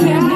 Yeah.